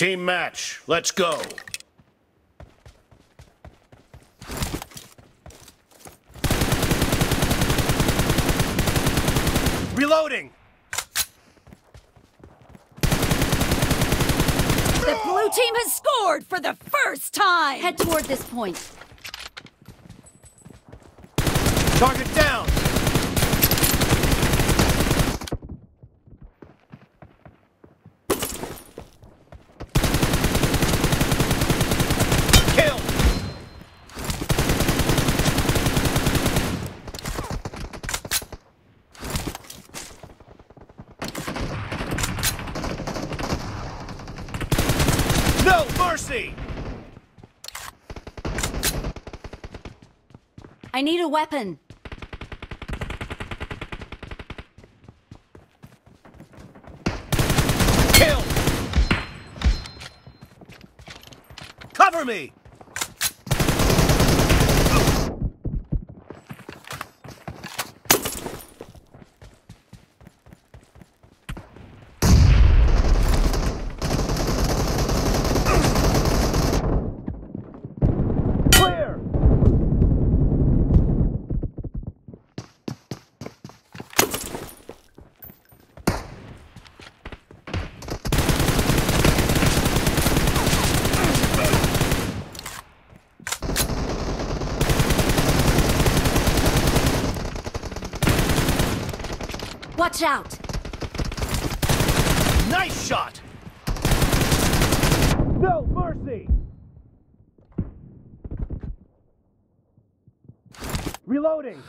Team match. Let's go. Reloading! The blue team has scored for the first time! Head toward this point. Target down! Kill! No mercy! I need a weapon. Kill! Cover me! Watch out! Nice shot! No mercy! Reloading!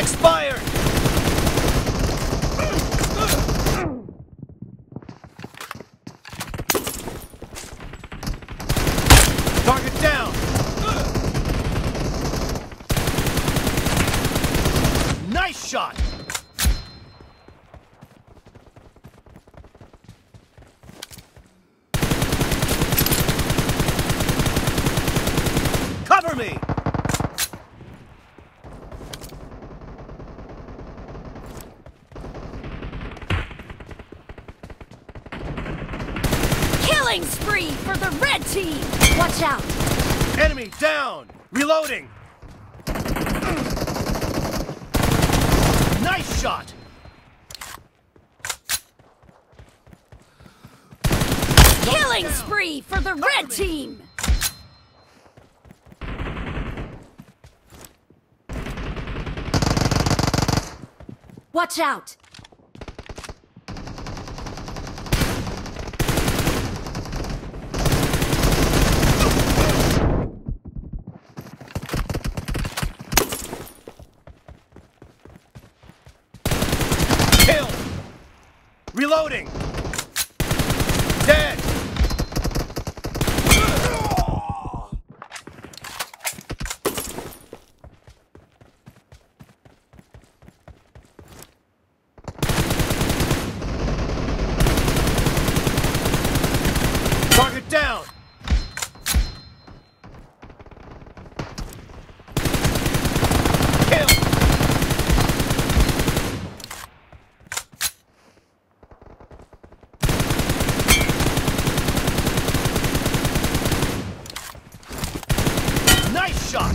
Expired! Target down! Nice shot! Cover me! Killing spree for the red team! Watch out! Enemy down! Reloading! Nice shot! Killing spree for the red team! Watch out! Kill! Reloading! Dead! Target down! Kill! Nice shot!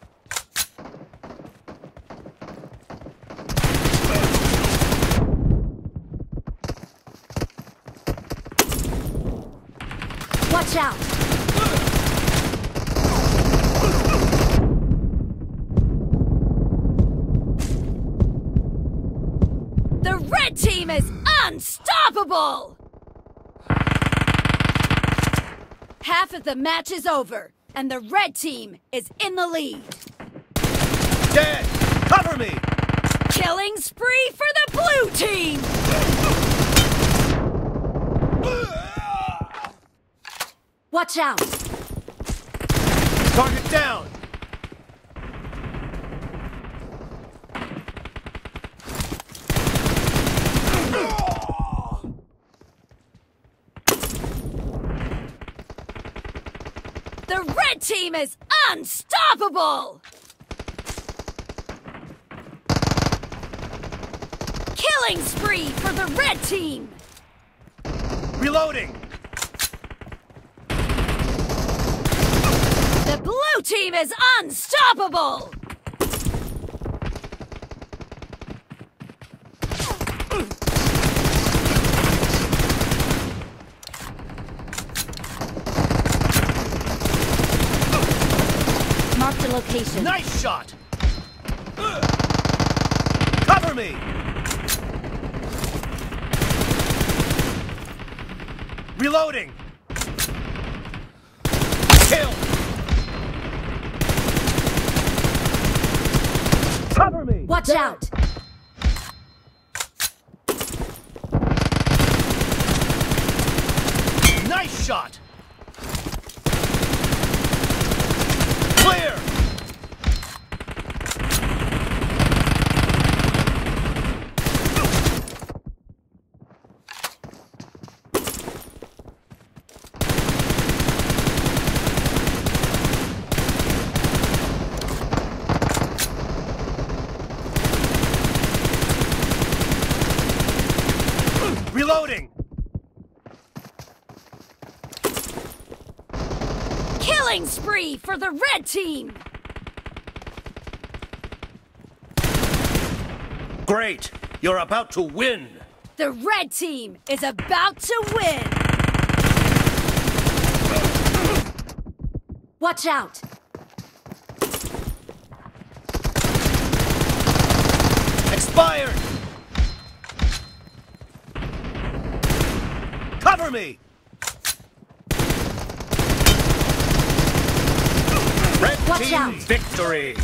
Watch out! The red team is unstoppable! Half of the match is over, and the red team is in the lead. Dead! Cover me! Killing spree for the blue team! Watch out! Target down! The red team is unstoppable! Killing spree for the red team! Reloading! The blue team is unstoppable! Mark the location. Nice shot! Cover me! Reloading! Kill! Cover me! Watch out! Nice shot! Clear! Reloading! Killing spree for the red team! Great! You're about to win! The red team is about to win! Watch out! Expired! Cover me! Red Watch team out. victory!